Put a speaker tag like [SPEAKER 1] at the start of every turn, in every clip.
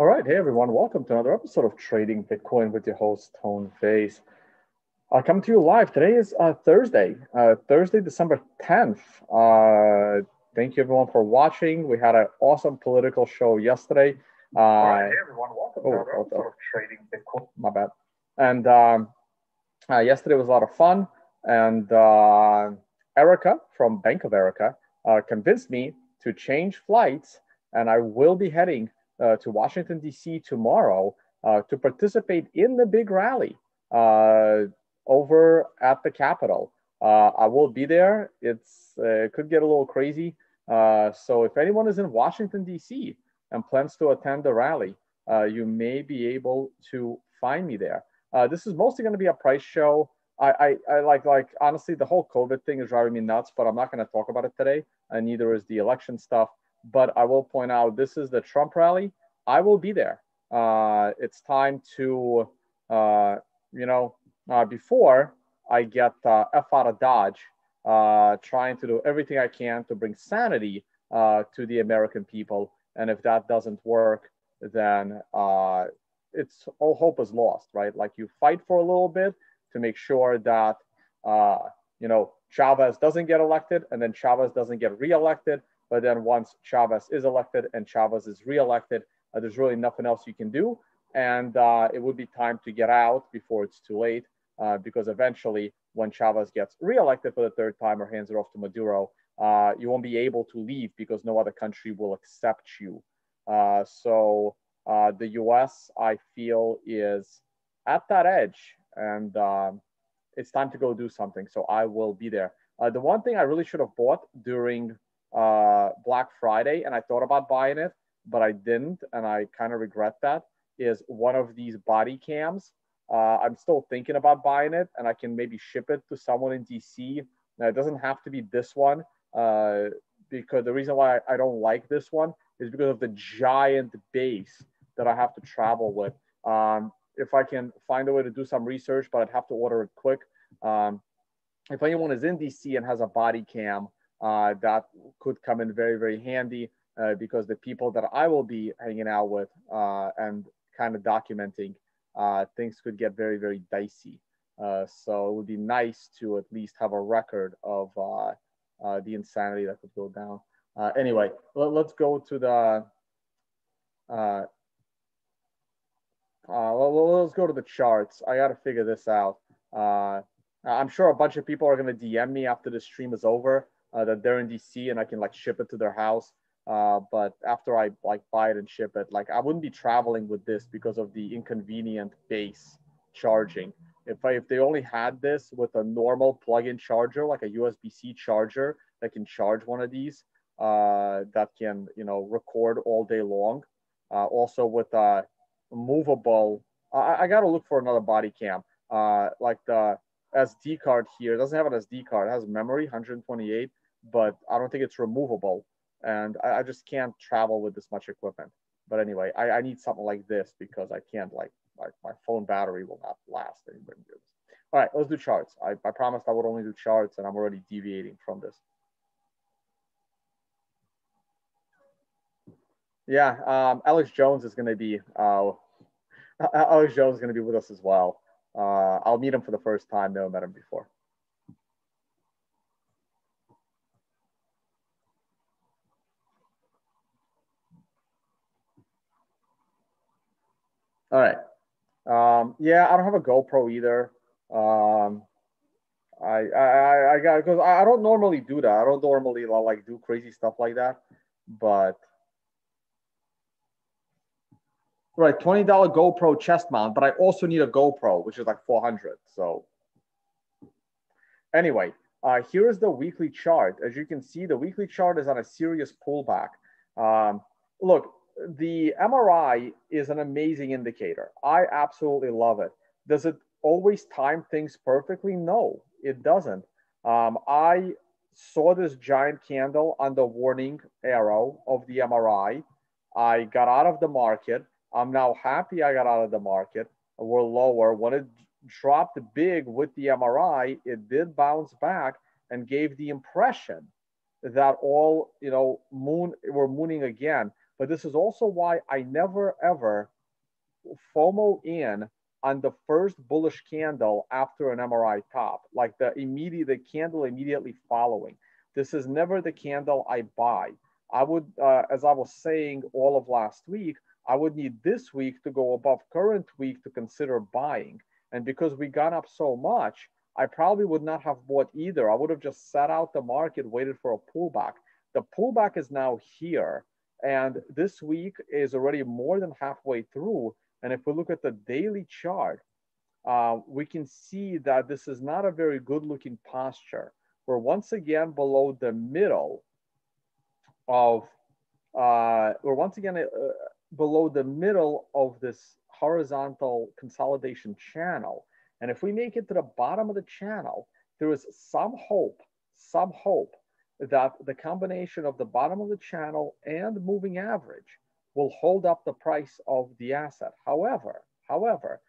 [SPEAKER 1] All right, hey everyone, welcome to another episode of Trading Bitcoin with your host Tone Vays. I come to you live. Today is uh, Thursday, uh, Thursday, December 10th. Uh, thank you everyone for watching. We had an awesome political show yesterday.
[SPEAKER 2] Uh, All right, hey everyone, welcome oh, to another episode of Trading Bitcoin.
[SPEAKER 1] My bad. And um, uh, yesterday was a lot of fun. And uh, Erica from Bank of Erica convinced me to change flights, and I will be heading uh, to Washington, D.C. tomorrow uh, to participate in the big rally uh, over at the Capitol. Uh, I will be there. It's, uh, it could get a little crazy. so if anyone is in Washington, D.C. and plans to attend the rally, you may be able to find me there. this is mostly going to be a price show. I, I, I, like like honestly the whole COVID thing is driving me nuts, but I'm not going to talk about it today, and neither is the election stuff but I will point out this is the Trump rally. I will be there. Uh, it's time to, uh, you know, uh, before I get uh, F out of Dodge, uh, trying to do everything I can to bring sanity uh, to the American people. And if that doesn't work, then it's all hope is lost, right? Like you fight for a little bit to make sure that, you know, Chavez doesn't get elected and then Chavez doesn't get reelected but then once Chavez is elected and Chavez is reelected, uh, there's really nothing else you can do. And uh, it would be time to get out before it's too late, uh, because eventually, when Chavez gets reelected for the third time or hands it off to Maduro, uh, you won't be able to leave because no other country will accept you. Uh, so uh, the US, I feel, is at that edge, and um, it's time to go do something. So I will be there. the one thing I really should have bought during uh, Black Friday and I thought about buying it, but I didn't, and I kind of regret that. Is one of these body cams. Uh, I'm still thinking about buying it, and I can maybe ship it to someone in DC. Now, it doesn't have to be this one, uh, because the reason why I don't like this one is because of the giant base that I have to travel with. Um, if I can find a way to do some research, but I'd have to order it quick. Um, if anyone is in DC and has a body cam, uh, that could come in very, very handy uh, because the people that I will be hanging out with uh, and kind of documenting, uh, things could get very, very dicey. Uh, so it would be nice to at least have a record of uh, the insanity that could go down. anyway, let, us go to the, let's go to the charts. I got to figure this out. I'm sure a bunch of people are going to DM me after the stream is over uh, that they're in DC and I can like ship it to their house. Uh, but after I like buy it and ship it, like I wouldn't be traveling with this because of the inconvenient base charging. If I, if they only had this with a normal plug-in charger, like a USB-C charger that can charge one of these, uh, that can you know record all day long. Uh, also with a movable, I, I got to look for another body cam, uh, like the SD card here. It doesn't have an SD card. It has memory, 128 but I don't think it's removable. And I, I just can't travel with this much equipment. But anyway, I, I need something like this because I can't like my, my phone battery will not last anybody this. All right, let's do charts. I, I promised I would only do charts and I'm already deviating from this. Yeah, um, Alex Jones is going to be, uh, Alex Jones is going to be with us as well. Uh, I'll meet him for the first time. Never met him before. All right. Um, yeah, I don't have a GoPro either. Um, I, I, I got, because I, I don't normally do that. I don't normally like do crazy stuff like that, but right. $20 GoPro chest mount, but I also need a GoPro, which is like 400. So anyway, uh, here is the weekly chart. As you can see, the weekly chart is on a serious pullback. Um, look, the MRI is an amazing indicator. I absolutely love it. Does it always time things perfectly? No, it doesn't. Um, I saw this giant candle on the warning arrow of the MRI. I got out of the market. I'm now happy I got out of the market. We're lower. When it dropped big with the MRI, it did bounce back and gave the impression that all, you know, moon, we're mooning again But this is also why I never ever FOMO in on the first bullish candle after an MRI top, like the immediate the candle immediately following. This is never the candle I buy. I would, uh, as I was saying all of last week, I would need this week to go above current week to consider buying. And because we got up so much, I probably would not have bought either. I would have just sat out the market, waited for a pullback. The pullback is now here. And this week is already more than halfway through. And if we look at the daily chart, uh, we can see that this is not a very good looking posture. We're once again below the middle of, uh, we're once again uh, below the middle of this horizontal consolidation channel. And if we make it to the bottom of the channel, there is some hope, some hope that the combination of the bottom of the channel and moving average will hold up the price of the asset. However, however,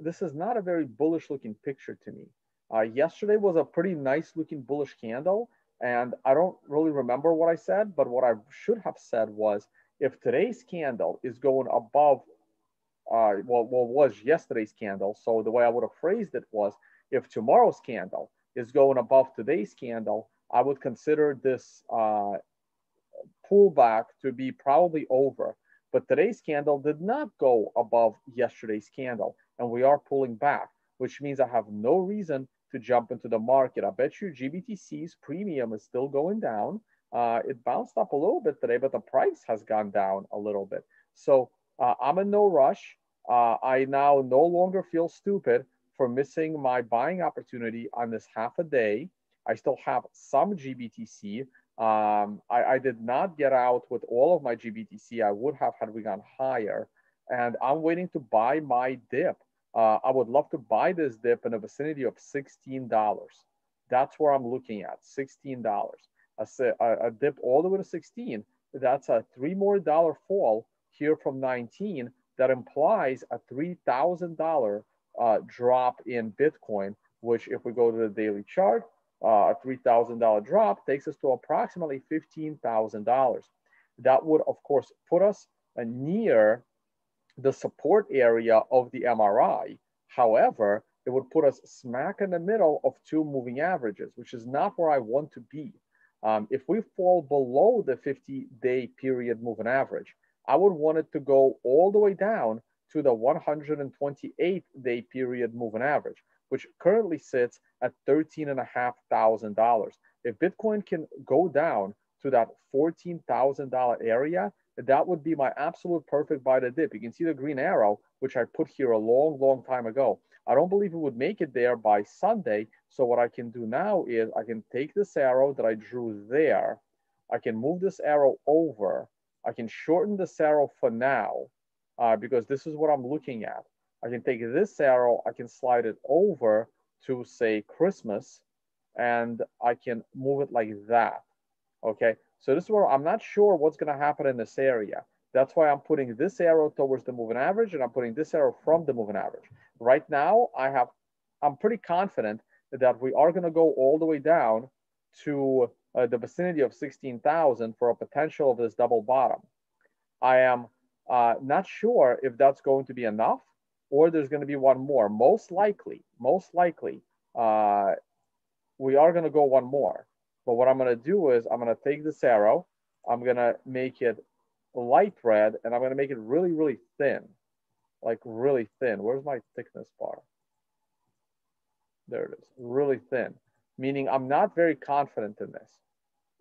[SPEAKER 1] this is not a very bullish looking picture to me. Uh, yesterday was a pretty nice looking bullish candle. And I don't really remember what I said, but what I should have said was if today's candle is going above, uh, what was yesterday's candle. So the way I would have phrased it was if tomorrow's candle is going above today's candle, I would consider this uh, pullback to be probably over. But today's candle did not go above yesterday's candle, and we are pulling back, which means I have no reason to jump into the market. I bet you GBTC's premium is still going down. Uh, it bounced up a little bit today, but the price has gone down a little bit. So uh, I'm in no rush. Uh, I now no longer feel stupid for missing my buying opportunity on this half a day. I still have some GBTC. Um, I, I, did not get out with all of my GBTC. I would have had we gone higher. And I'm waiting to buy my dip. Uh, I would love to buy this dip in the vicinity of $16. That's where I'm looking at, $16 a, a dip all the way to 16, that's a three more dollar fall here from 19. That implies a $3,000 uh, drop in Bitcoin, which if we go to the daily chart, uh, a $3,000 drop takes us to approximately $15,000. That would, of course, put us uh, near the support area of the MRI. However, it would put us smack in the middle of two moving averages, which is not where I want to be. Um, if we fall below the 50 day period moving average, I would want it to go all the way down to the 128 day period moving average, which currently sits at $13,500. If Bitcoin can go down to that $14,000 area, that would be my absolute perfect buy the dip. You can see the green arrow, which I put here a long, long time ago. I don't believe it would make it there by Sunday. So what I can do now is I can take this arrow that I drew there. I can move this arrow over. I can shorten this arrow for now uh, because this is what I'm looking at. I can take this arrow, I can slide it over to say Christmas and I can move it like that. Okay, so this is where I'm not sure what's gonna happen in this area. That's why I'm putting this arrow towards the moving average and I'm putting this arrow from the moving average. Right now, I have, I'm pretty confident that we are going to go all the way down to uh, the vicinity of 16,000 for a potential of this double bottom. I am uh, not sure if that's going to be enough or there's going to be one more. Most likely, most likely, uh, we are going to go one more. But what I'm going to do is I'm going to take this arrow, I'm going to make it light red, and I'm going to make it really, really thin like really thin. Where's my thickness bar? There it is, really thin, meaning I'm not very confident in this.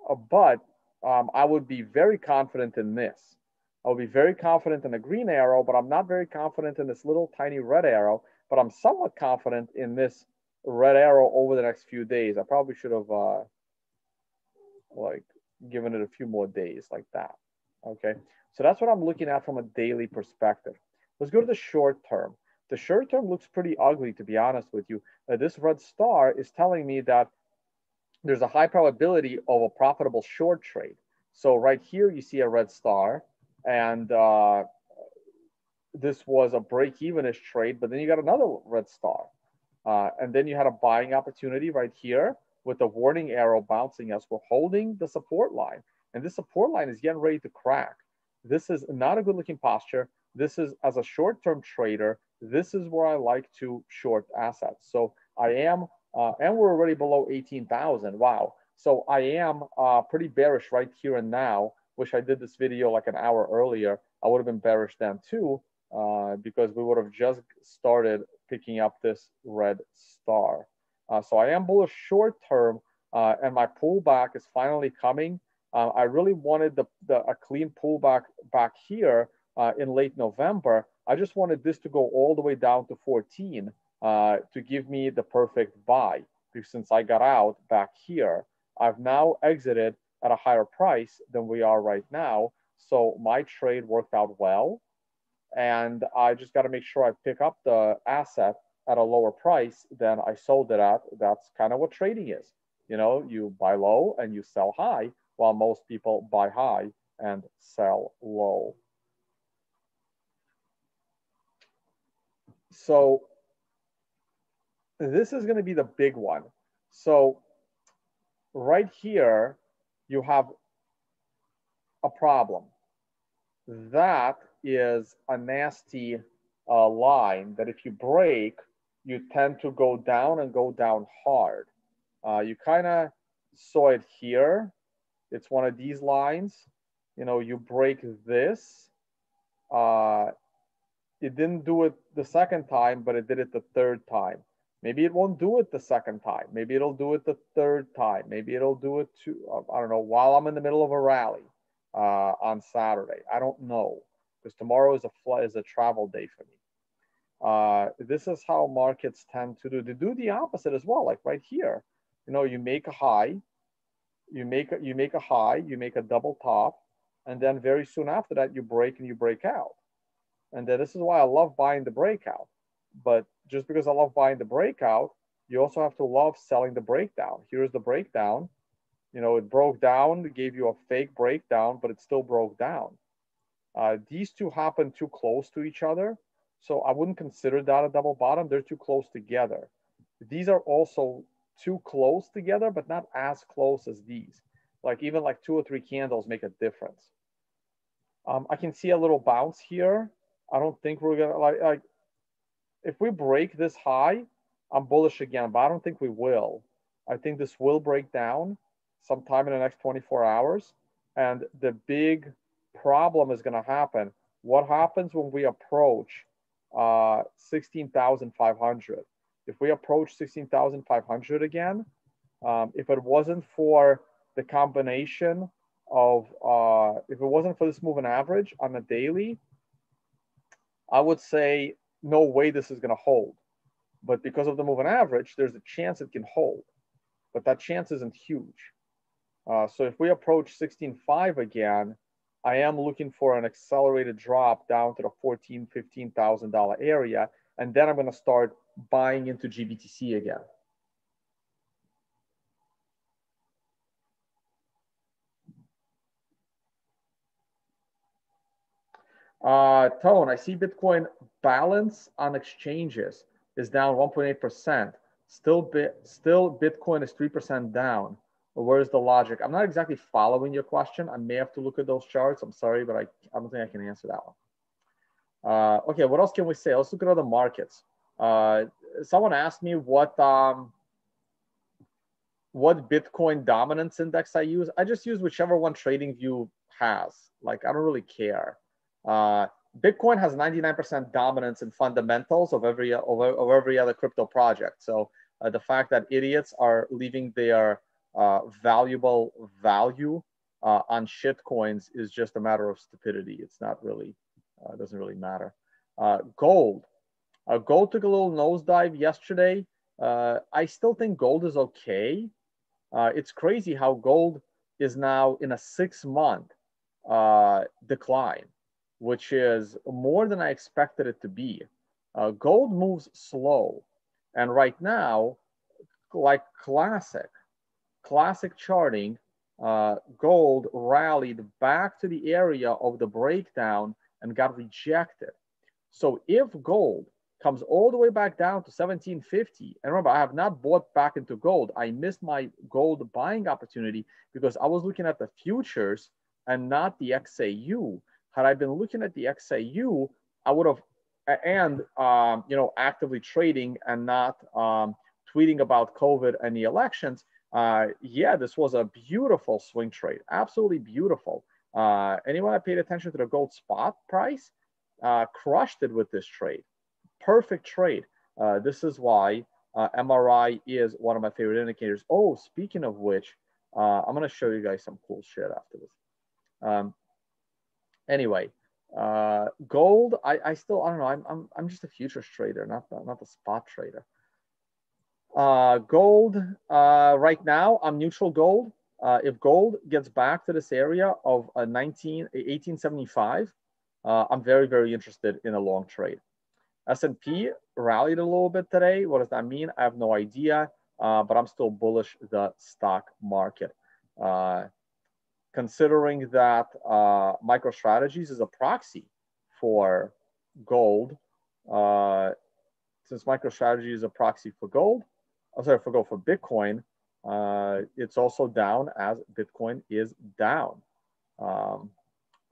[SPEAKER 1] Uh, but um, I would be very confident in this. I would be very confident in the green arrow, but I'm not very confident in this little tiny red arrow, but I'm somewhat confident in this red arrow over the next few days. I probably should have uh, like given it a few more days like that. Okay. So that's what I'm looking at from a daily perspective. Let's go to the short term. The short term looks pretty ugly, to be honest with you. Uh, this red star is telling me that there's a high probability of a profitable short trade. So right here, you see a red star, and uh, this was a break-evenish trade, but then you got another red star. Uh, and then you had a buying opportunity right here with the warning arrow bouncing as we're holding the support line. And this support line is getting ready to crack. This is not a good looking posture. This is as a short-term trader, this is where I like to short assets. So I am, uh, and we're already below 18,000. Wow. So I am uh, pretty bearish right here and now. Wish I did this video like an hour earlier. I would have been bearish then too, uh, because we would have just started picking up this red star. Uh, so I am bullish short term, uh, and my pullback is finally coming. Uh, I really wanted the, the, a clean pullback back here uh, in late November. I just wanted this to go all the way down to 14 uh, to give me the perfect buy. Because since I got out back here, I've now exited at a higher price than we are right now. So my trade worked out well. And I just got to make sure I pick up the asset at a lower price than I sold it at. That's kind of what trading is. You know, you buy low and you sell high, while most people buy high and sell low. So this is going to be the big one. So right here, you have a problem. That is a nasty uh, line that if you break, you tend to go down and go down hard. Uh, you kind of saw it here. It's one of these lines. You know, you break this. Uh, it didn't do it the second time, but it did it the third time. Maybe it won't do it the second time. Maybe it'll do it the third time. Maybe it'll do it to, I don't know, while I'm in the middle of a rally uh, on Saturday. I don't know because tomorrow is a is a travel day for me. Uh, this is how markets tend to do. They do the opposite as well. Like right here, you know, you make a high, you make a, you make a high, you make a double top, and then very soon after that you break and you break out. And then this is why I love buying the breakout. But just because I love buying the breakout, you also have to love selling the breakdown. Here's the breakdown. You know, it broke down, it gave you a fake breakdown, but it still broke down. Uh, these two happen too close to each other. So I wouldn't consider that a double bottom. They're too close together. These are also too close together, but not as close as these. Like even like two or three candles make a difference. Um, I can see a little bounce here. I don't think we're gonna like, like if we break this high, I'm bullish again, but I don't think we will. I think this will break down sometime in the next 24 hours. And the big problem is to happen. What happens when we approach uh, 16,500? If we approach 16,500 again, um, if it wasn't for the combination of, uh, if it wasn't for this moving average on the daily, I would say no way this is going to hold. But because of the moving average, there's a chance it can hold. But that chance isn't huge. Uh, so if we approach 16.5 again, I am looking for an accelerated drop down to the 14, $15,000 area. And then I'm going to start buying into GBTC again. Uh, Tone, I see Bitcoin balance on exchanges is down 1.8%. Still, bit, still Bitcoin is 3% down. Where's the logic? I'm not exactly following your question. I may have to look at those charts. I'm sorry, but I, I don't think I can answer that one. Uh, okay, what else can we say? Let's look at other markets. Uh, someone asked me what um, what Bitcoin dominance index I use. I just use whichever one TradingView has. Like I don't really care. Uh, Bitcoin has 99% dominance in fundamentals of every of, of every other crypto project. So uh, the fact that idiots are leaving their uh, valuable value uh, on shit coins is just a matter of stupidity. It's not really, uh, doesn't really matter. Uh, gold. Uh, gold took a little nosedive yesterday. I still think gold is okay. it's crazy how gold is now in a six month decline which is more than I expected it to be. Uh, gold moves slow. And right now, like classic, classic charting, uh, gold rallied back to the area of the breakdown and got rejected. So if gold comes all the way back down to 1750, and remember, I have not bought back into gold. I missed my gold buying opportunity because I was looking at the futures and not the XAU. Had I been looking at the XAU, I would have, and um, you know, actively trading and not um, tweeting about COVID and the elections. Uh, yeah, this was a beautiful swing trade, absolutely beautiful. Uh, anyone that paid attention to the gold spot price uh, crushed it with this trade. Perfect trade. Uh, this is why uh, MRI is one of my favorite indicators. Oh, speaking of which, uh, I'm going to show you guys some cool shit after this. Um, anyway, uh, gold, I, I still, I don't know, I'm, I'm, I'm just a futures trader, not the, not the spot trader. Uh, gold, uh, right now, I'm neutral gold. If gold gets back to this area of a 19, 1875, uh, I'm very, very interested in a long trade. S&P rallied a little bit today. What does that mean? I have no idea, uh, but I'm still bullish the stock market. Uh, considering that uh, MicroStrategies is a proxy for gold, uh, since MicroStrategy is a proxy for gold, I'm sorry, for gold for Bitcoin, uh, it's also down as Bitcoin is down. Um,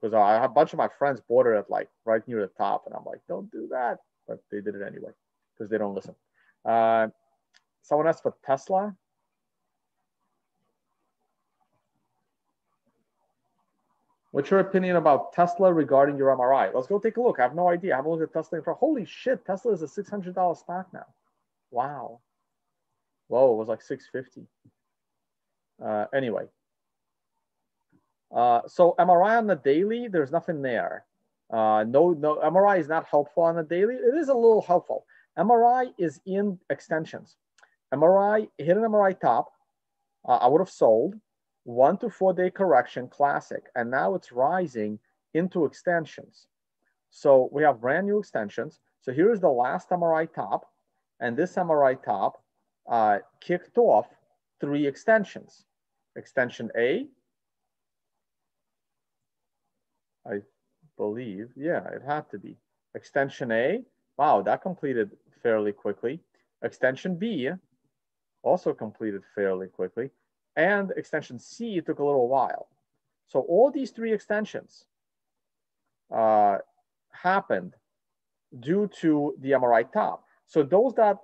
[SPEAKER 1] because I have a bunch of my friends bought it at like right near the top, and I'm like, don't do that, but they did it anyway because they don't listen. Uh, someone asked for Tesla. What's your opinion about Tesla regarding your MRI? Let's go take a look. I have no idea. I haven't looked at Tesla in front. Holy shit, Tesla is a $600 stock now. Wow. Whoa, it was like 650. Uh, anyway, uh, so MRI on the daily, there's nothing there. Uh, no, no, MRI is not helpful on a daily. It is a little helpful. MRI is in extensions. MRI, hit an MRI top, uh, I would have sold one to four day correction classic, and now it's rising into extensions. So we have brand new extensions. So here's the last MRI top, and this MRI top uh, kicked off three extensions. Extension A, I believe. Yeah, it had to be. Extension A, wow, that completed fairly quickly. Extension B also completed fairly quickly. And extension C took a little while. So all these three extensions uh, happened due to the MRI top. So those that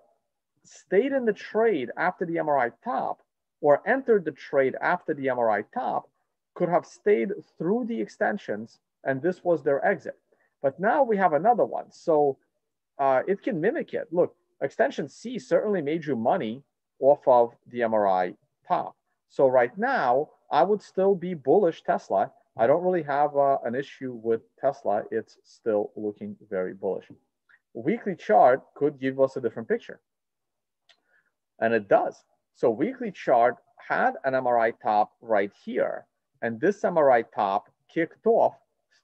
[SPEAKER 1] stayed in the trade after the MRI top or entered the trade after the MRI top could have stayed through the extensions and this was their exit. But now we have another one. So uh, it can mimic it. Look, extension C certainly made you money off of the MRI top. So right now, I would still be bullish Tesla. I don't really have uh, an issue with Tesla. It's still looking very bullish. weekly chart could give us a different picture. And it does. So weekly chart had an MRI top right here. And this MRI top kicked off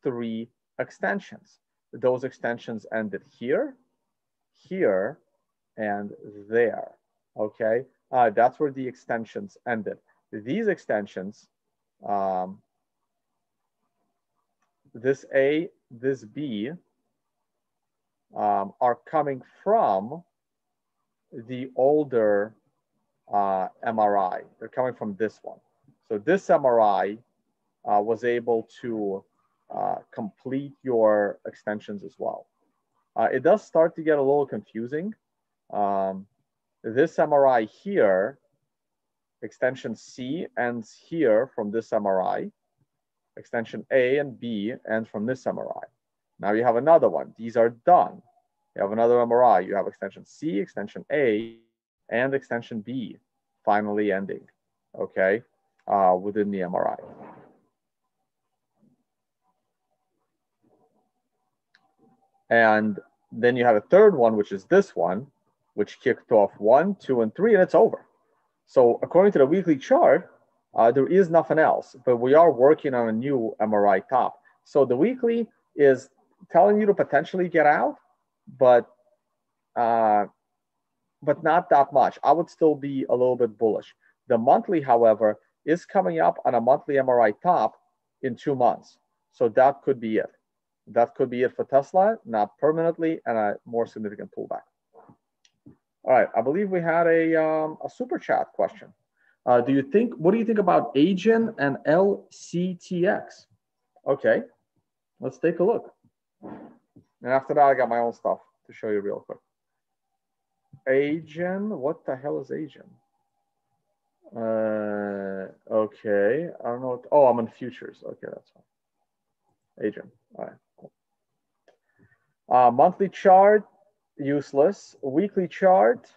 [SPEAKER 1] three extensions. Those extensions ended here, here, and there, okay? Uh, that's where the extensions ended. These extensions, um, this A, this B, um, are coming from the older uh, MRI. They're coming from this one. So this MRI uh, was able to uh, complete your extensions as well. Uh, it does start to get a little confusing. Um, this MRI here, extension C ends here from this MRI. Extension A and B end from this MRI. Now you have another one. These are done. You have another MRI. You have extension C, extension A, and extension B finally ending, okay, uh, within the MRI. And then you have a third one, which is this one, which kicked off one, two, and three, and it's over. So according to the weekly chart, uh, there is nothing else, but we are working on a new MRI top. So the weekly is telling you to potentially get out, but uh, but not that much. I would still be a little bit bullish. The monthly, however, is coming up on a monthly MRI top in two months. So that could be it that could be it for Tesla, not permanently, and a more significant pullback. All right, I believe we had a, um, a super chat question. Uh, do you think, what do you think about Agen and LCTX? Okay, let's take a look. And after that, I got my own stuff to show you real quick. Asian, what the hell is Asian? Uh, okay, I don't know. What, oh, I'm on futures. Okay, that's fine. Asian, all right. Uh, monthly chart, useless. Weekly chart,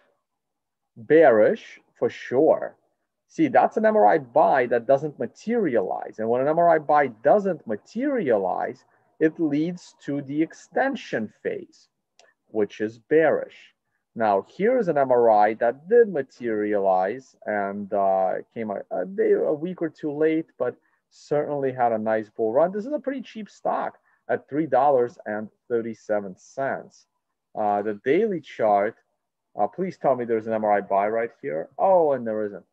[SPEAKER 1] bearish for sure. See, that's an MRI buy that doesn't materialize. And when an MRI buy doesn't materialize, it leads to the extension phase, which is bearish. Now, here's an MRI that did materialize and uh, came a, a, day, a week or two late, but certainly had a nice bull run. This is a pretty cheap stock at $3.37. Uh, the daily chart, uh, please tell me there's an MRI buy right here. Oh, and there isn't.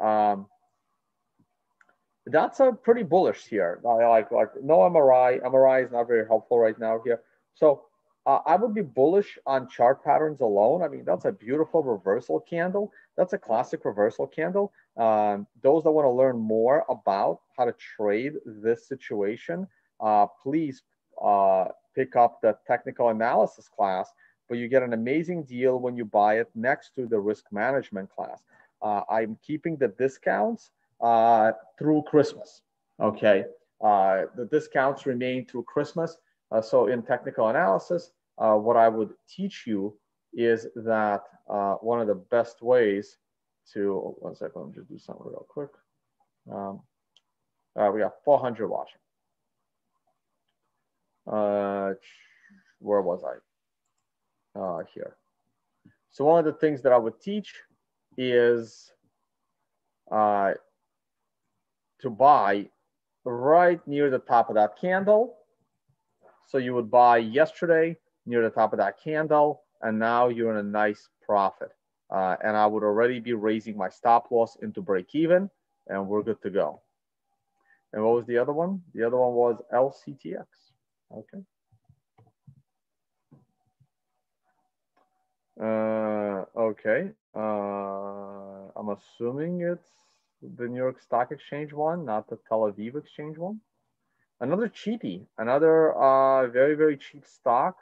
[SPEAKER 1] Um, that's a pretty bullish here. Like like no MRI. MRI is not very helpful right now here. So uh, I would be bullish on chart patterns alone. I mean, that's a beautiful reversal candle. That's a classic reversal candle. Um, those that want to learn more about how to trade this situation, uh, please uh, pick up the technical analysis class. But you get an amazing deal when you buy it next to the risk management class. Uh, I'm keeping the discounts uh, through Christmas. Okay, uh, the discounts remain through Christmas. Uh, so in technical analysis, uh, what I would teach you is that uh, one of the best ways to one second, let me just do something real quick. Um, we got 400 watching. Where was I? Uh, here. So one of the things that I would teach is uh, to buy right near the top of that candle. So you would buy yesterday near the top of that candle, and now you're in a nice profit. Uh, and I would already be raising my stop loss into break even, and we're good to go. And what was the other one? The other one was LCTX. Okay. Uh, okay. Uh, I'm assuming it's the New York Stock Exchange one, not the Tel Aviv Exchange one. Another cheapie, another uh, very, very cheap stock.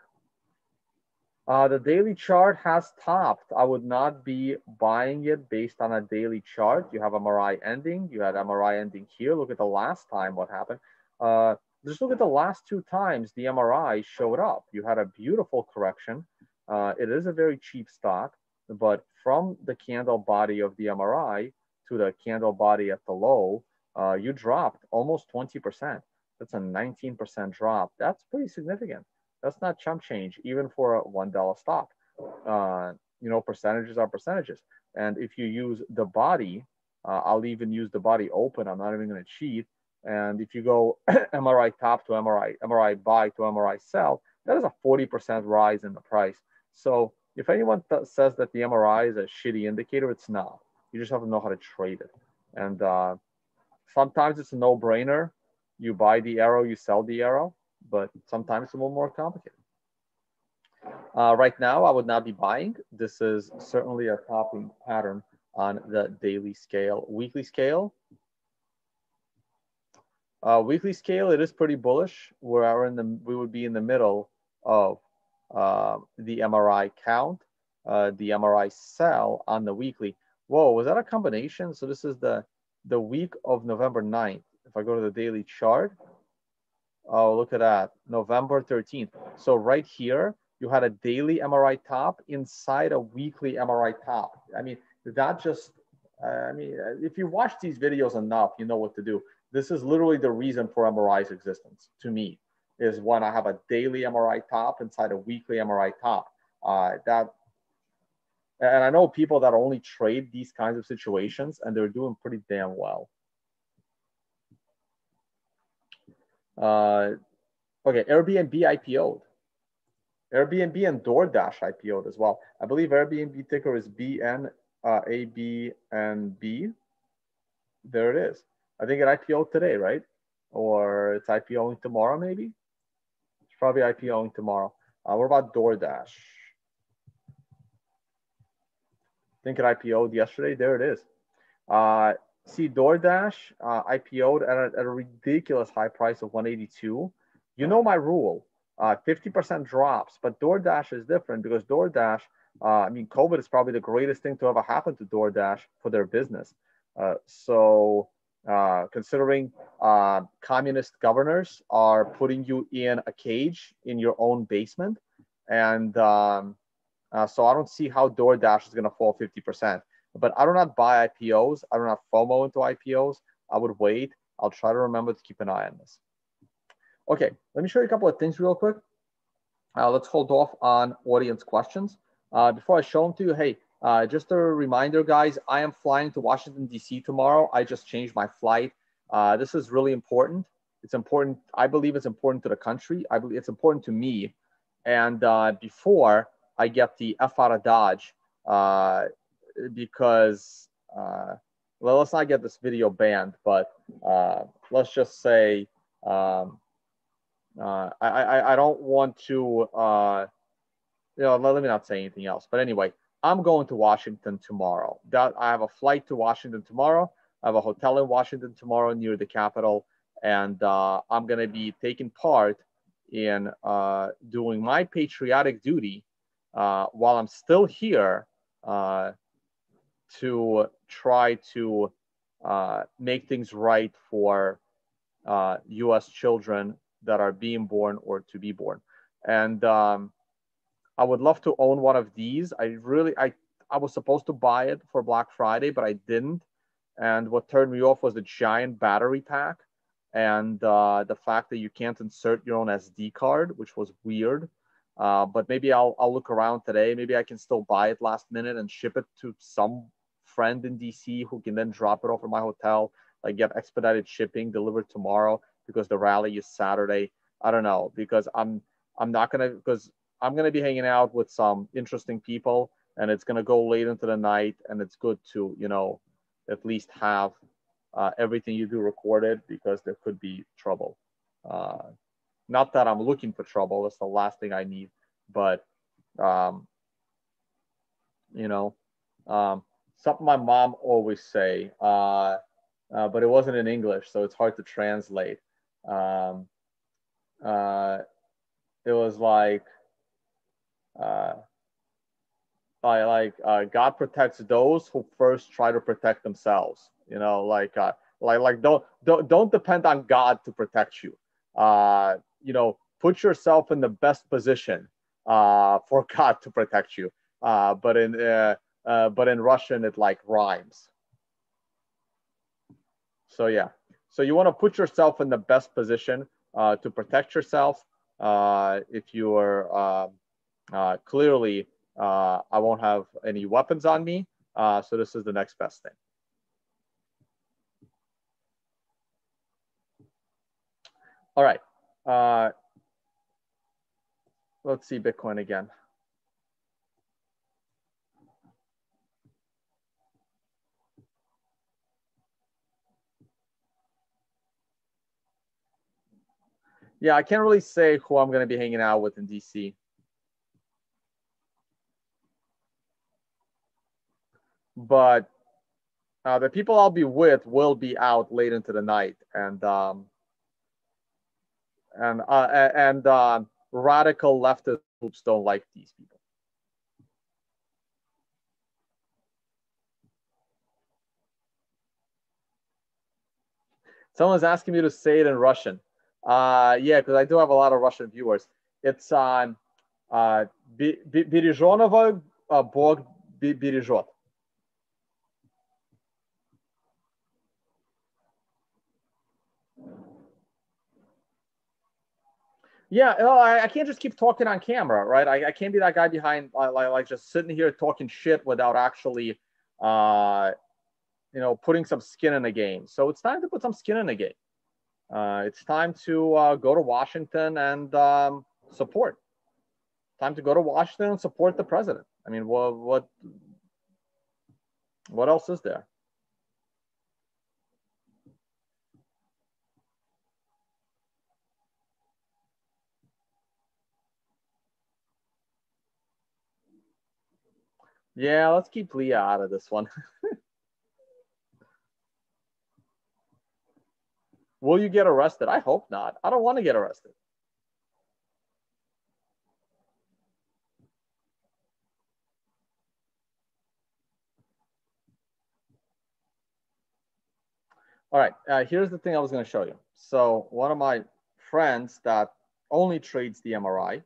[SPEAKER 1] Uh, the daily chart has topped. I would not be buying it based on a daily chart. You have MRI ending. You had MRI ending here. Look at the last time what happened. Uh, just look at the last two times the MRI showed up. You had a beautiful correction. Uh, it is a very cheap stock, but from the candle body of the MRI to the candle body at the low, uh, you dropped almost 20%. That's a 19% drop. That's pretty significant. That's not chump change, even for a $1 stock. Uh, you know, percentages are percentages. And if you use the body, uh, I'll even use the body open. I'm not even going to cheat. And if you go MRI top to MRI, MRI buy to MRI sell, that is a 40% rise in the price. So if anyone th- says that the MRI is a shitty indicator, it's not. You just have to know how to trade it. And uh, sometimes it's a no brainer. You buy the arrow, you sell the arrow, but sometimes it's a little more complicated. Uh, right now, I would not be buying. This is certainly a topping pattern on the daily scale. Weekly scale, uh, weekly scale, it is pretty bullish. We're in the we would be in the middle of uh, the MRI count, uh, the MRI sell on the weekly. Whoa, was that a combination? So this is the, the week of November 9th. If I go to the daily chart, oh, look at that, November 13th. So right here, you had a daily MRI top inside a weekly MRI top. I mean, that just, I mean, if you watch these videos enough, you know what to do. This is literally the reason for MRI's existence to me is when I have a daily MRI top inside a weekly MRI top. Uh, that, and I know people that only trade these kinds of situations and they're doing pretty damn well. Uh, okay, Airbnb IPO'd. Airbnb and DoorDash IPO'd as well. I believe Airbnb ticker is BN, uh, and B. There it is. I think it IPO'd today, right? Or it's IPOing tomorrow, maybe? It's probably IPOing tomorrow. Uh, what about DoorDash? I think it IPO'd yesterday. There it is. Uh, see, DoorDash uh, IPO'd at a, at a ridiculous high price of 182. you know my rule. Uh, 50% drops, but DoorDash is different because DoorDash, uh, I mean, COVID is probably the greatest thing to ever happen to DoorDash for their business. Uh, so uh, considering uh, communist governors are putting you in a cage in your own basement. And um, uh, so I don't see how DoorDash is going to fall 50%. But I do not buy IPOs. I do not FOMO into IPOs. I would wait. I'll try to remember to keep an eye on this. Okay, let me show you a couple of things real quick. Uh, let's hold off on audience questions. Uh, before I show them to you, hey, uh, just a reminder, guys, I am flying to Washington, D.C. tomorrow. I just changed my flight. Uh, this is really important. It's important. I believe it's important to the country. I believe it's important to me. And uh, before I get the F out of Dodge, uh, because, uh, well, let's not get this video banned, but uh, let's just say um, I, I, I don't want to, you know, let me not say anything else. But anyway, I'm going to Washington tomorrow. That I have a flight to Washington tomorrow. I have a hotel in Washington tomorrow near the Capitol, and uh, I'm going to be taking part in uh, doing my patriotic duty uh, while I'm still here uh, to try to uh, make things right for U.S. Uh, children that are being born or to be born. And um, I would love to own one of these. I really, I, I was supposed to buy it for Black Friday, but I didn't. And what turned me off was the giant battery pack and uh, the fact that you can't insert your own SD card, which was weird. Uh, but maybe I'll, I'll look around today. Maybe I can still buy it last minute and ship it to some friend in DC who can then drop it off at my hotel, like get expedited shipping delivered tomorrow because the rally is Saturday. I don't know because I'm I'm not gonna because I'm going to be hanging out with some interesting people and it's going to go late into the night and it's good to, you know, at least have uh, everything you do recorded because there could be trouble. Uh, not that I'm looking for trouble. That's the last thing I need, but, um, you know, um, something my mom always say, uh, uh, but it wasn't in English, so it's hard to translate. Um, uh, it was like, uh, I like uh, God protects those who first try to protect themselves. You know, like uh, like like don't don't don't depend on God to protect you. Uh, you know, put yourself in the best position uh, for God to protect you. Uh, but in uh, uh, but in Russian, it like rhymes. So yeah, so you want to put yourself in the best position uh, to protect yourself. Uh, if you are um, uh, clearly, uh, I won't have any weapons on me. Uh, so this is the next best thing. All right. Uh, let's see Bitcoin again. Yeah, I can't really say who I'm going to be hanging out with in DC. but uh, the people I'll be with will be out late into the night, and um, and uh, and uh, radical leftist groups don't like these people. Someone's asking me to say it in Russian. Uh, yeah, because I do have a lot of Russian viewers. It's on uh, Береженого Бог бережет. Yeah, I, I can't just keep talking on camera, right? I, I can't be that guy behind, like, like just sitting here talking shit without actually, uh, you know, putting some skin in the game. So it's time to put some skin in the game. Uh, it's time to uh, go to Washington and um, support. Time to go to Washington and support the president. I mean, what what what else is there? Yeah, let's keep Leah out of this one. Will you get arrested? I hope not. I don't want to get arrested. All right, uh, here's the thing I was going to show you. So one of my friends that only trades the MRI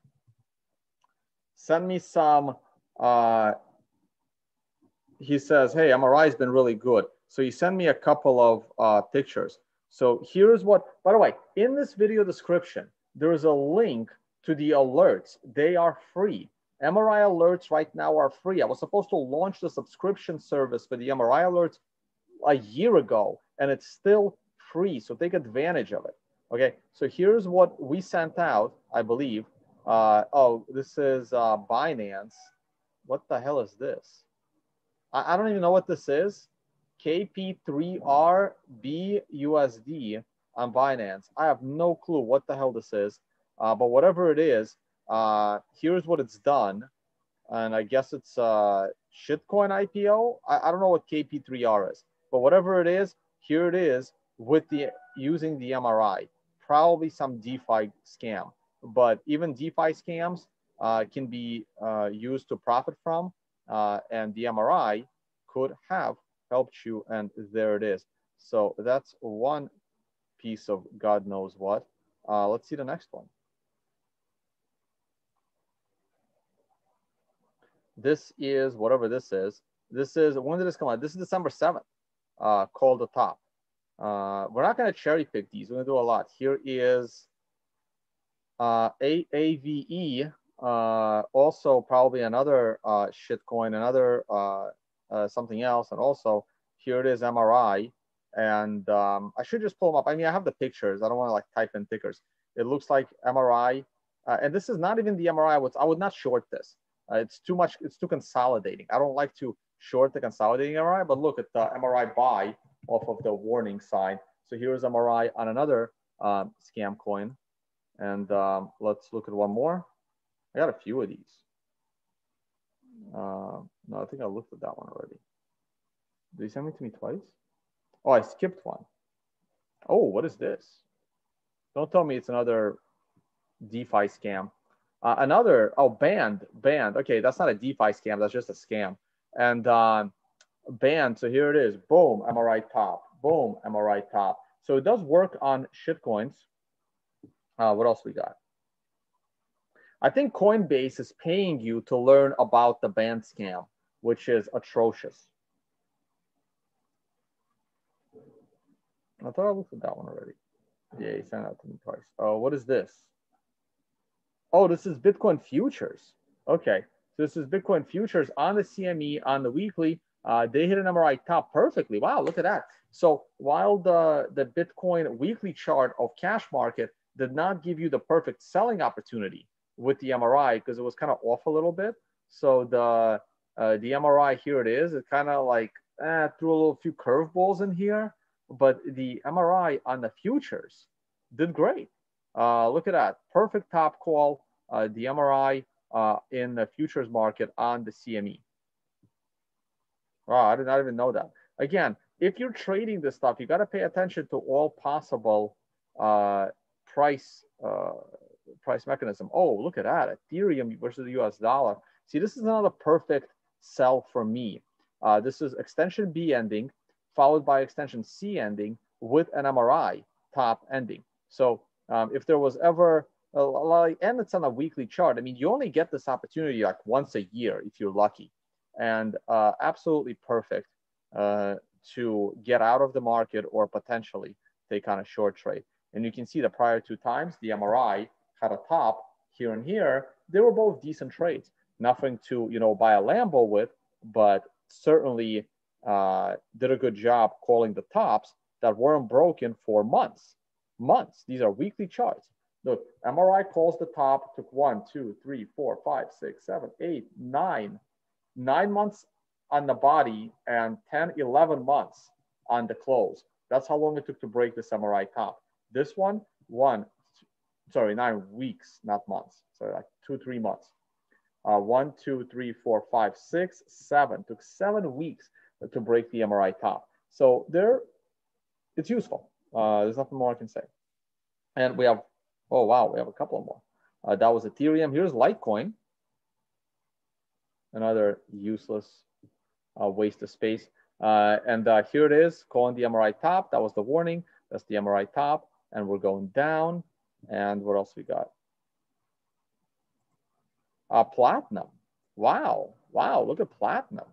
[SPEAKER 1] sent me some uh, he says, hey, MRI has been really good. So he sent me a couple of uh, pictures. So here's what, by the way, in this video description, there is a link to the alerts. They are free. MRI alerts right now are free. I was supposed to launch the subscription service for the MRI alerts a year ago, and it's still free. So take advantage of it. Okay, so here's what we sent out, I believe. Uh, oh, this is uh, Binance. What the hell is this? I, I don't even know what this is. KP3RBUSD on Binance. I have no clue what the hell this is, uh, but whatever it is, uh, here's what it's done. And I guess it's uh, shitcoin IPO. I, I don't know what KP3R is, but whatever it is, here it is with the using the MRI. Probably some DeFi scam, but even DeFi scams uh, can be uh, used to profit from, uh, and the MRI could have helped you, and there it is. So that's one piece of God knows what. Uh, let's see the next one. This is whatever this is. This is, when did this come out? This is December 7th, uh, called the top. Uh, we're not gonna cherry pick these. We're gonna do a lot. Here is uh, AAVE, uh, also probably another uh, shitcoin, another uh, uh, something else. And also here it is MRI. And um, I should just pull them up. I mean, I have the pictures. I don't want to like type in tickers. It looks like MRI. Uh, and this is not even the MRI. I would, I would not short this. Uh, it's too much. It's too consolidating. I don't like to short the consolidating MRI, but look at the MRI buy off of the warning sign. So here's MRI on another um, scam coin. And um, let's look at one more. I got a few of these. Uh, no, I think I looked at that one already. Did he send me to me twice? Oh, I skipped one. Oh, what is this? Don't tell me it's another DeFi scam. Uh, another, oh, Band, Band. Okay, that's not a DeFi scam. That's just a scam. And um, Band. So here it is. Boom, MRI top. Boom, MRI top. So it does work on shitcoins. Uh, what else we got? I think Coinbase is paying you to learn about the band scam, which is atrocious. I thought I looked at that one already. Yeah, he sent out to me twice. Oh, what is this? Oh, this is Bitcoin futures. Okay, so this is Bitcoin futures on the CME on the weekly. Uh, they hit an MRI top perfectly. Wow, look at that. So while the, the Bitcoin weekly chart of cash market did not give you the perfect selling opportunity, with the MRI because it was kind of off a little bit. So the uh, the MRI here it is. It kind of like eh, threw a little few curveballs in here, but the MRI on the futures did great. Uh, look at that, perfect top call. Uh, the MRI uh, in the futures market on the CME. Wow, I did not even know that. Again, if you're trading this stuff, you got to pay attention to all possible uh, price uh, price mechanism. Oh, look at that, Ethereum versus the US dollar. See, this is not a perfect sell for me. Uh, this is extension B ending followed by extension C ending with an MRI top ending. So um, if there was ever, a, like, and it's on a weekly chart, I mean, you only get this opportunity like once a year if you're lucky and uh, absolutely perfect uh, to get out of the market or potentially take on a short trade. And you can see the prior two times, the MRI had a top here and here, they were both decent trades. Nothing to you know buy a Lambo with, but certainly uh, did a good job calling the tops that weren't broken for months. Months. These are weekly charts. Look, MRI calls the top, took one, two, three, four, five, six, seven, eight, nine, nine months on the body and 10, 11 months on the close. That's how long it took to break this MRI top. This one, one, sorry, nine weeks, not months. So like two, three months. Uh, one, two, three, four, five, six, seven. Took seven weeks to break the MRI top. So there, it's useful. Uh, there's nothing more I can say. And we have, oh wow, we have a couple more. Uh, that was Ethereum. Here's Litecoin. Another useless uh, waste of space. Uh, and uh, here it is, calling the MRI top. That was the warning. That's the MRI top. And we're going down. And what else we got? Uh, platinum. Wow. Wow. Look at platinum.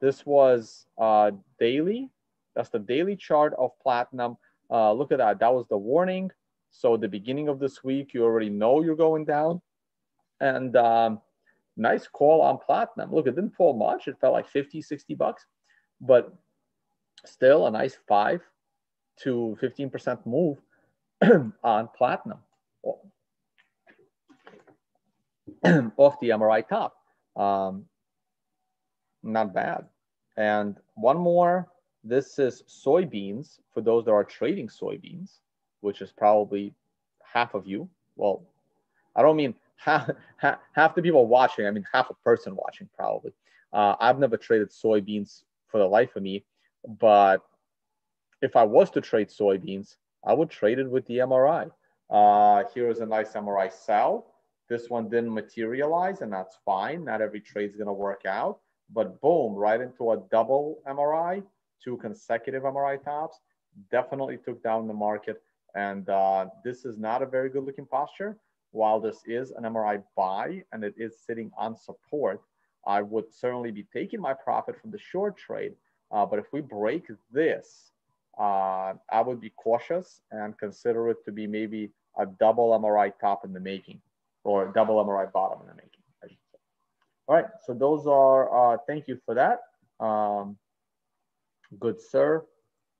[SPEAKER 1] This was uh, daily. That's the daily chart of platinum. Uh, look at that. That was the warning. So the beginning of this week, you already know you're going down. And um, nice call on platinum. Look, it didn't fall much. It fell like 50, 60 bucks, but still a nice five to 15% move on platinum off the MRI top. Um, not bad. And one more, this is soybeans for those that are trading soybeans, which is probably half of you. Well, I don't mean half, half, the people watching, I mean half a person watching probably. Uh, I've never traded soybeans for the life of me, but if I was to trade soybeans, I would trade it with the MRI. Uh, here is a nice MRI sell. This one didn't materialize, and that's fine. Not every trade is going to work out, but boom, right into a double MRI, two consecutive MRI tops, definitely took down the market. And uh, this is not a very good looking posture. While this is an MRI buy and it is sitting on support, I would certainly be taking my profit from the short trade. Uh, but if we break this, uh, I would be cautious and consider it to be maybe a double MRI top in the making or a double MRI bottom in the making. All right, so those are, uh, thank you for that. Um, good sir.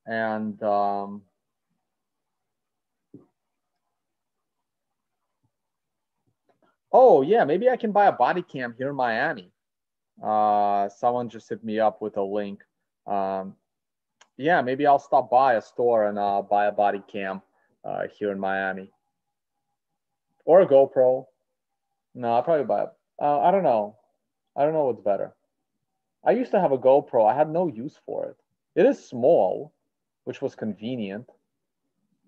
[SPEAKER 1] And um, oh yeah, maybe I can buy a body cam here in Miami. Uh, someone just hit me up with a link. Um, yeah, maybe I'll stop by a store and uh, buy a body cam uh, here in Miami or a GoPro. No, I'll probably buy. Uh, I don't know. I don't know what's better. I used to have a GoPro. I had no use for it. It is small, which was convenient.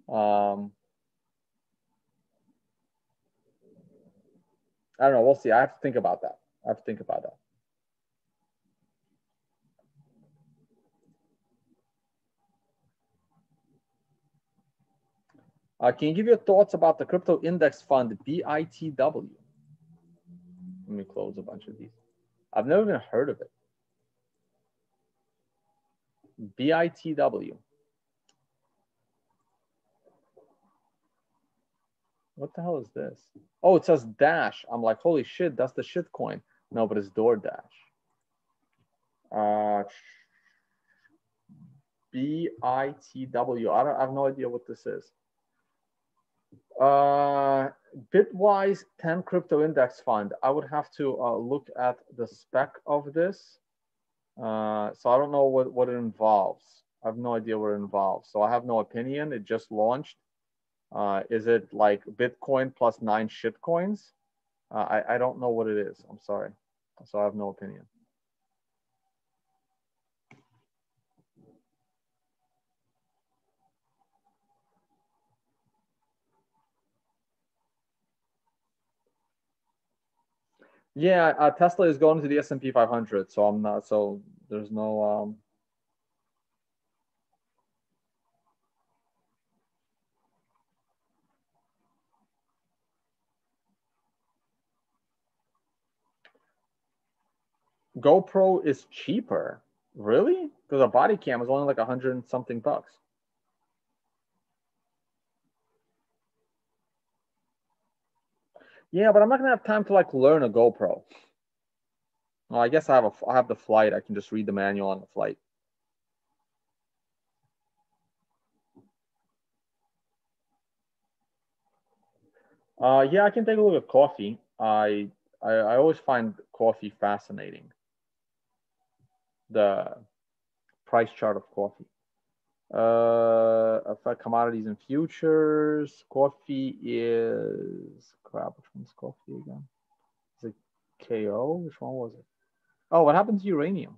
[SPEAKER 1] Um, I don't know. We'll see. I have to think about that. I have to think about that. Uh, can you give your thoughts about the crypto index fund BITW? Let me close a bunch of these. I've never even heard of it. BITW. What the hell is this? Oh, it says Dash. I'm like, holy shit, that's the shit coin. No, but it's DoorDash. Uh, BITW. I, don't, I have no idea what this is. Uh, Bitwise 10 crypto index fund. I would have to uh, look at the spec of this. Uh, so I don't know what, what it involves. I have no idea what it involves. So I have no opinion. It just launched. Uh, is it like Bitcoin plus nine shit coins? Uh, I, I don't know what it is. I'm sorry. So I have no opinion. Yeah, uh, Tesla is going to the S&P 500, so I'm not. So there's no. Um, GoPro is cheaper. Really? Because a body cam is only like a hundred and something bucks. Yeah, but I'm not gonna have time to like learn a GoPro. Well, I guess I have a I have the flight. I can just read the manual on the flight. Uh, yeah, I can take a look at coffee. I, I I always find coffee fascinating. The price chart of coffee. Uh, commodities and futures. Coffee is crap. Which one's coffee again? Is it KO? Which one was it? Oh, what happened to uranium?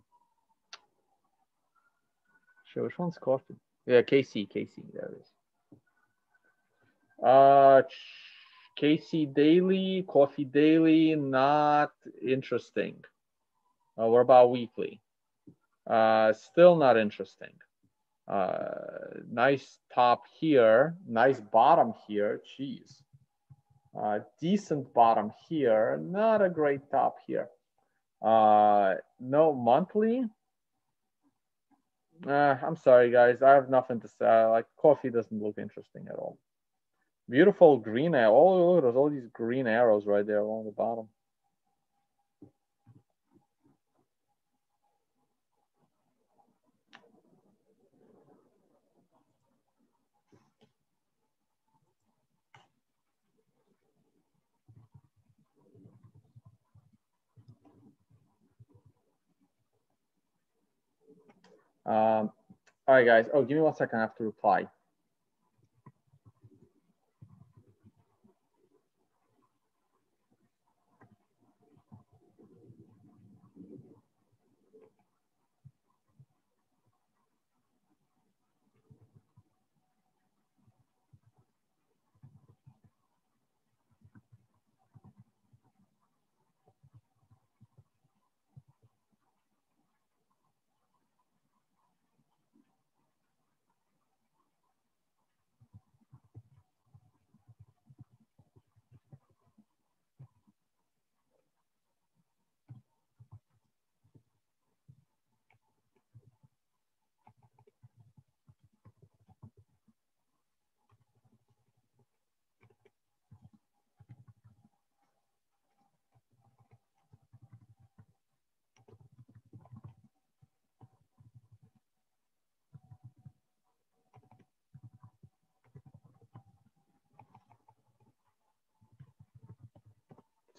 [SPEAKER 1] Sure, which one's coffee? Yeah, KC, KC. There it is. Uh, KC Daily, Coffee Daily, not interesting. Uh, what about weekly? Uh, still not interesting. Uh, nice top here, nice bottom here. Jeez. Uh, decent bottom here, not a great top here. Uh, no monthly. Uh, I'm sorry, guys. I have nothing to say. Like coffee doesn't look interesting at all. Beautiful green arrow. Oh, look at all these green arrows right there along the bottom. Um, all right, guys. Oh, give me one second. I have to reply.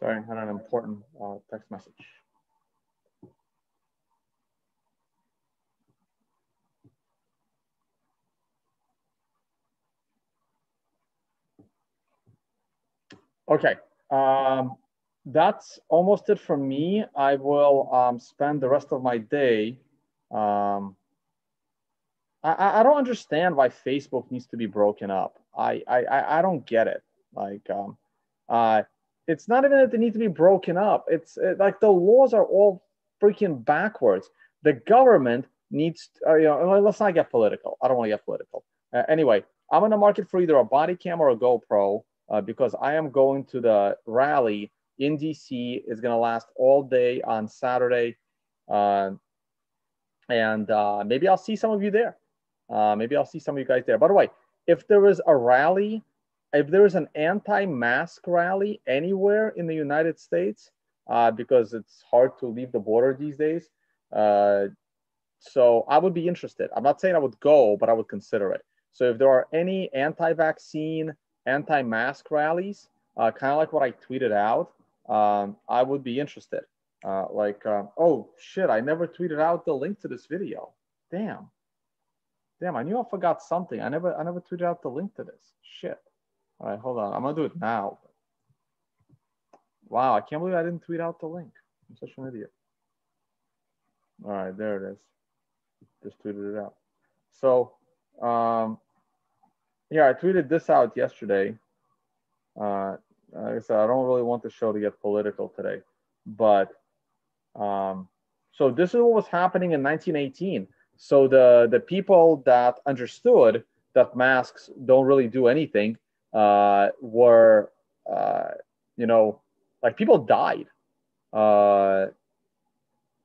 [SPEAKER 1] Sorry, I had an important uh, text message. Okay, um, that's almost it for me. I will um, spend the rest of my day. Um, I, I don't understand why Facebook needs to be broken up. I, I, I don't get it. Like, um, uh, it's not even that they need to be broken up. It's it, like the laws are all freaking backwards. The government needs, uh, you know, let's not get political. I don't want to get political. Uh, anyway, I'm in the market for either a body cam or a GoPro uh, because I am going to the rally in DC. It's going to last all day on Saturday. Uh, and uh, maybe I'll see some of you there. Uh, maybe I'll see some of you guys there. By the way, if there is a rally if there is an anti-mask rally anywhere in the United States, uh, because it's hard to leave the border these days, uh, so I would be interested. I'm not saying I would go, but I would consider it. So if there are any anti-vaccine, anti-mask rallies, uh, kind of like what I tweeted out, um, I would be interested. Uh, like, um, oh shit, I never tweeted out the link to this video. Damn. Damn, I knew I forgot something. I never, I never tweeted out the link to this. Shit. All right, hold on. I'm gonna do it now. Wow, I can't believe I didn't tweet out the link. I'm such an idiot. All right, there it is. Just tweeted it out. So, um, yeah, I tweeted this out yesterday. Uh, like I said, I don't really want the show to get political today, but um, so this is what was happening in 1918. So the the people that understood that masks don't really do anything uh, were, uh, you know, like people died. Uh,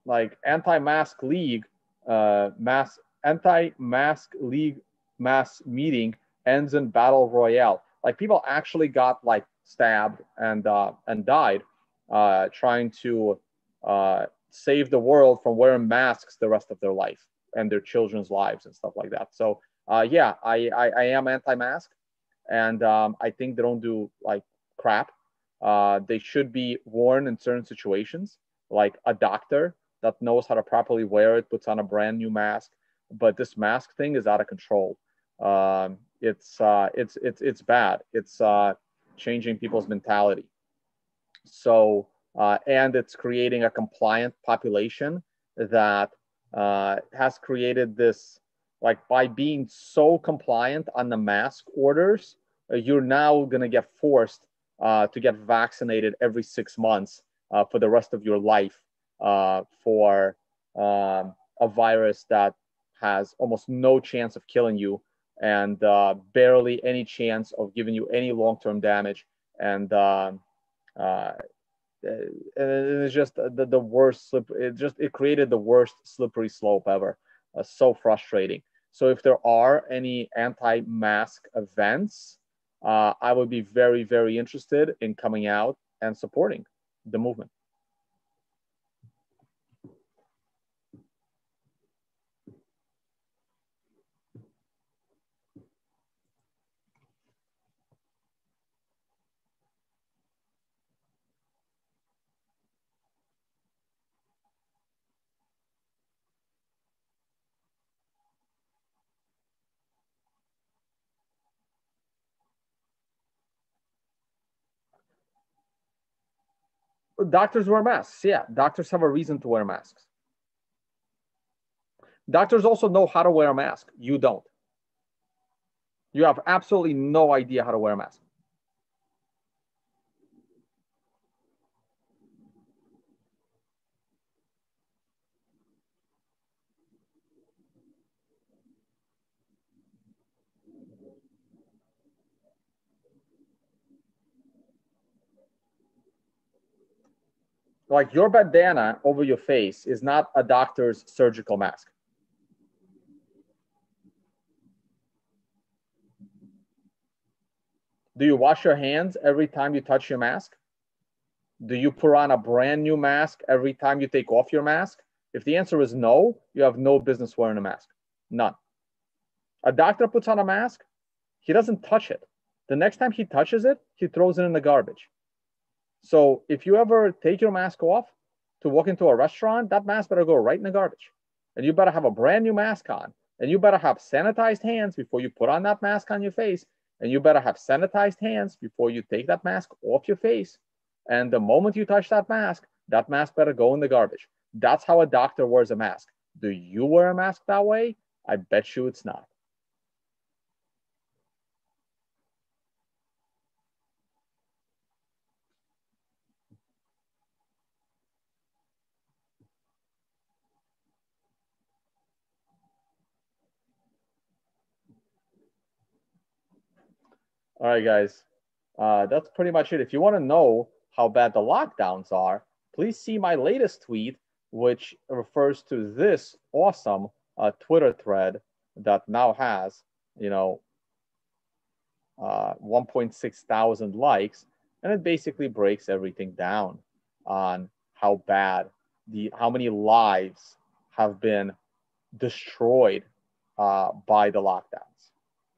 [SPEAKER 1] like anti-mask league, uh, mass anti-mask league mass meeting ends in battle royale. Like people actually got like stabbed and uh, and died uh, trying to uh, save the world from wearing masks the rest of their life and their children's lives and stuff like that. So uh, yeah, I, I, I am anti-mask and um, I think they don't do like crap. Uh, they should be worn in certain situations, like a doctor that knows how to properly wear it puts on a brand new mask. But this mask thing is out of control. Um, it's uh, it's it's it's bad. It's uh, changing people's mentality. So uh, and it's creating a compliant population that uh, has created this like by being so compliant on the mask orders, uh, you're now going to get forced uh, to get vaccinated every six months uh, for the rest of your life uh, for um, a virus that has almost no chance of killing you and uh, barely any chance of giving you any long-term damage. And uh, uh, it's just the, the worst slip. It just it created the worst slippery slope ever. Uh, so frustrating. So if there are any anti-mask events, uh, I would be very very interested in coming out and supporting the movement. Doctors wear masks. Yeah, doctors have a reason to wear masks. Doctors also know how to wear a mask. You don't. You have absolutely no idea how to wear a mask. Like your bandana over your face is not a doctor's surgical mask. Do you wash your hands every time you touch your mask? Do you put on a brand new mask every time you take off your mask? If the answer is no, you have no business wearing a mask. None. A doctor puts on a mask, he doesn't touch it. The next time he touches it, he throws it in the garbage. So if you ever take your mask off to walk into a restaurant, that mask better go right in the garbage. And you better have a brand new mask on. And you better have sanitized hands before you put on that mask on your face. And you better have sanitized hands before you take that mask off your face. And the moment you touch that mask, that mask better go in the garbage. That's how a doctor wears a mask. Do you wear a mask that way? I bet you it's not. All right, guys. Uh, that's pretty much it. If you want to know how bad the lockdowns are, please see my latest tweet, which refers to this awesome uh, Twitter thread that now has, you know, uh, 1.6 thousand likes, and it basically breaks everything down on how bad the how many lives have been destroyed uh, by the lockdown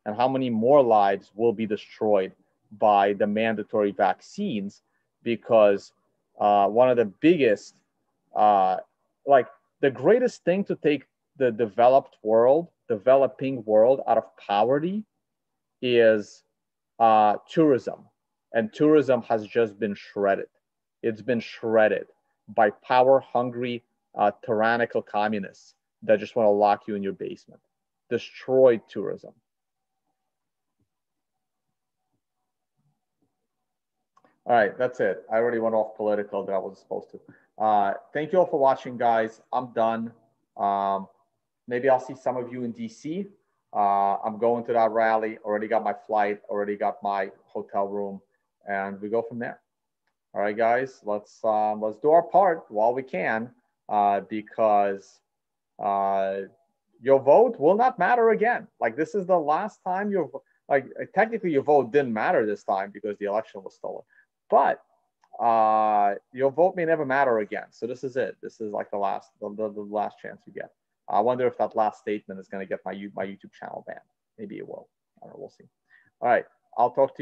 [SPEAKER 1] and how many more lives will be destroyed by the mandatory vaccines because uh, one of the biggest uh, like the greatest thing to take the developed world developing world out of poverty is uh, tourism. And tourism has just been shredded. It's been shredded by power hungry uh, tyrannical communists that just want to lock you in your basement. Destroyed tourism All right, that's it. I already went off political that I wasn't supposed to. Uh, thank you all for watching, guys. I'm done. Um, maybe I'll see some of you in DC. Uh, I'm going to that rally. Already got my flight. Already got my hotel room, and we go from there. All right, guys. Let's um, let's do our part while we can, uh, because uh, your vote will not matter again. Like this is the last time your like technically your vote didn't matter this time because the election was stolen but uh, your vote may never matter again. So this is it. This is like the last, the, the, the last chance you get. I wonder if that last statement is going to get my my YouTube channel banned. Maybe it will. I don't know. We'll see. All right. I'll talk to you.